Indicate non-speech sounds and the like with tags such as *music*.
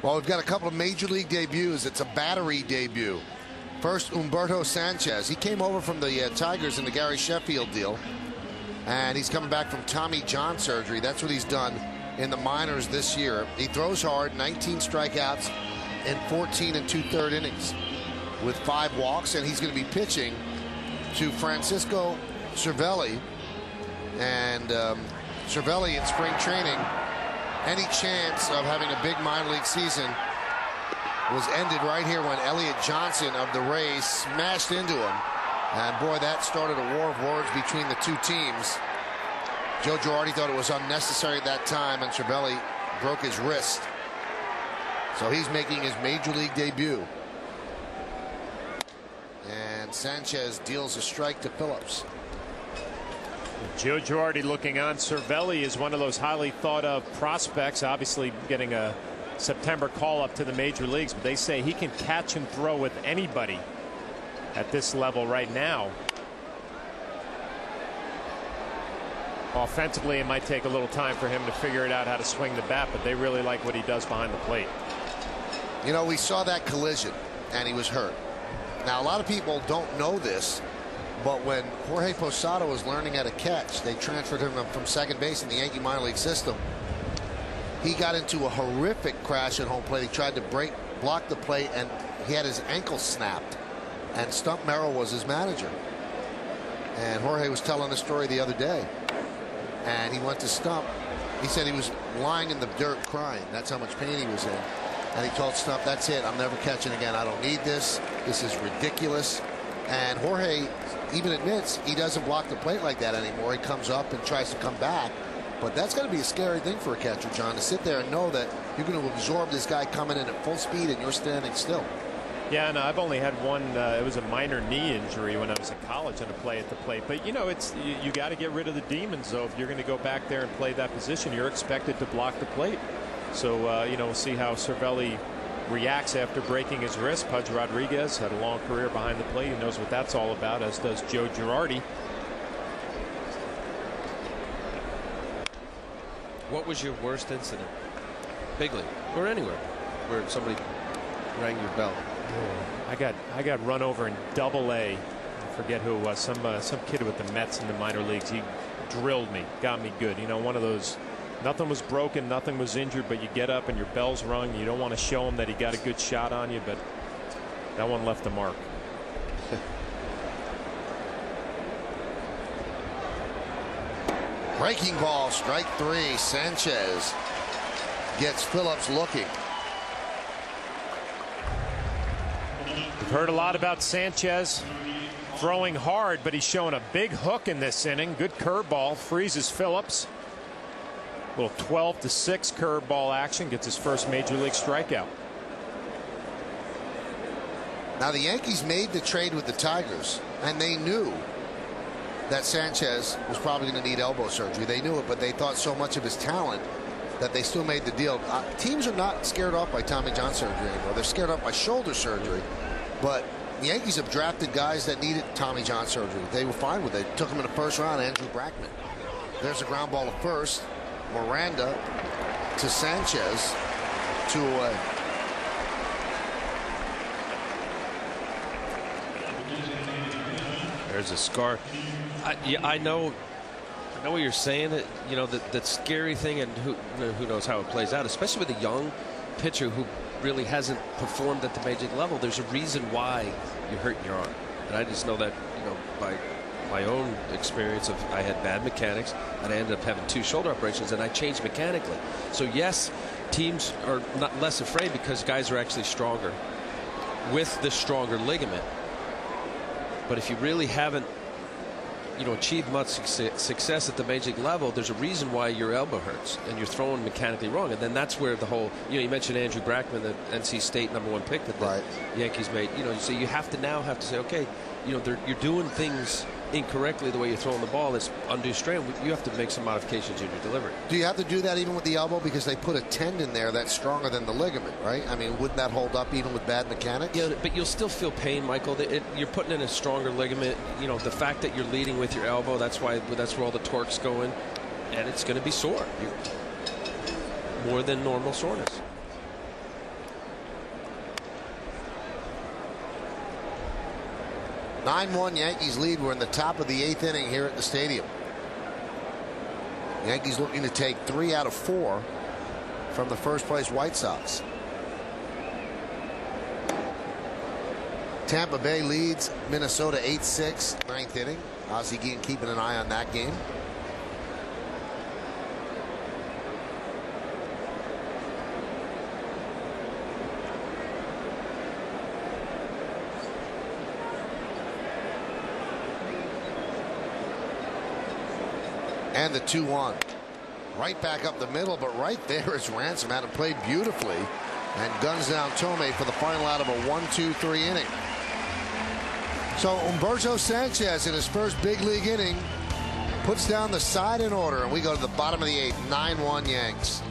Well, we've got a couple of major league debuts. It's a battery debut. First, Humberto Sanchez. He came over from the uh, Tigers in the Gary Sheffield deal, and he's coming back from Tommy John surgery. That's what he's done in the minors this year. He throws hard, 19 strikeouts in 14 and two-third innings with five walks, and he's going to be pitching to Francisco Cervelli. And um, Cervelli in spring training any chance of having a big minor league season was ended right here when Elliot Johnson of the Rays smashed into him. And boy, that started a war of words between the two teams. Joe Girardi thought it was unnecessary at that time, and Cervelli broke his wrist. So he's making his major league debut. And Sanchez deals a strike to Phillips. Joe Girardi looking on. Cervelli is one of those highly thought of prospects, obviously getting a September call up to the major leagues, but they say he can catch and throw with anybody at this level right now. Offensively, it might take a little time for him to figure it out how to swing the bat, but they really like what he does behind the plate. You know, we saw that collision, and he was hurt. Now, a lot of people don't know this, but when Jorge Posada was learning how to catch, they transferred him from second base in the Yankee minor league system. He got into a horrific crash at home plate. He tried to break, block the plate, and he had his ankle snapped. And Stump Merrill was his manager. And Jorge was telling the story the other day. And he went to Stump. He said he was lying in the dirt crying. That's how much pain he was in. And he told Stump, that's it. I'm never catching again. I don't need this. This is ridiculous. And Jorge even admits he doesn't block the plate like that anymore. He comes up and tries to come back. But that's going to be a scary thing for a catcher, John, to sit there and know that you're going to absorb this guy coming in at full speed and you're standing still. Yeah, and I've only had one. Uh, it was a minor knee injury when I was in college on a play at the plate. But you know, it's you, you got to get rid of the demons. Though, if you're going to go back there and play that position, you're expected to block the plate. So uh, you know, we'll see how Cervelli reacts after breaking his wrist. Pudge Rodriguez had a long career behind the plate. He knows what that's all about, as does Joe Girardi. What was your worst incident? Big league or anywhere where somebody rang your bell? I got I got run over in double A. I forget who it was. Some uh, some kid with the Mets in the minor leagues. He drilled me, got me good. You know, one of those nothing was broken, nothing was injured, but you get up and your bell's rung. You don't want to show him that he got a good shot on you, but that one left a mark. *laughs* Breaking ball, strike three. Sanchez gets Phillips looking. We've heard a lot about Sanchez throwing hard, but he's showing a big hook in this inning. Good curveball, freezes Phillips. Little 12 to 6 curveball action gets his first major league strikeout. Now the Yankees made the trade with the Tigers, and they knew that Sanchez was probably going to need elbow surgery. They knew it, but they thought so much of his talent that they still made the deal. Uh, teams are not scared off by Tommy John surgery anymore. They're scared off by shoulder surgery. But the Yankees have drafted guys that needed Tommy John surgery. They were fine with it. Took him in the first round, Andrew Brackman. There's a ground ball to first. Miranda to Sanchez to uh, There's a scar. I, yeah, I know. I know what you're saying. That you know that that scary thing, and who who knows how it plays out, especially with a young pitcher who really hasn't performed at the major league level. There's a reason why you're hurting your arm, and I just know that you know by my own experience of I had bad mechanics and I ended up having two shoulder operations and I changed mechanically. So yes, teams are not less afraid because guys are actually stronger with the stronger ligament. But if you really haven't you know achieved much success at the major league level, there's a reason why your elbow hurts and you're throwing mechanically wrong. And then that's where the whole you know you mentioned Andrew Brackman, the NC State number one pick that the right. Yankees made. You know, so you have to now have to say, okay, you know, you're doing things incorrectly the way you're throwing the ball that's undue strain. You have to make some modifications in your delivery. Do you have to do that even with the elbow? Because they put a tendon there that's stronger than the ligament right? I mean wouldn't that hold up even with bad mechanics? Yeah but you'll still feel pain michael. It, you're putting in a stronger ligament. You know the fact that you're leading with your elbow that's why that's where all the torque's going. And it's going to be sore. You're more than normal soreness 9-1 Yankees lead. We're in the top of the eighth inning here at the stadium. Yankees looking to take three out of four from the first place White Sox. Tampa Bay leads Minnesota 8-6 ninth inning. Ozzie Guillen keeping an eye on that game. And the 2-1. Right back up the middle, but right there is Ransom. Had it played beautifully. And guns down Thome for the final out of a 1-2-3 inning. So Humberto Sanchez in his first big league inning puts down the side in order, and we go to the bottom of the eighth, 9-1 Yanks.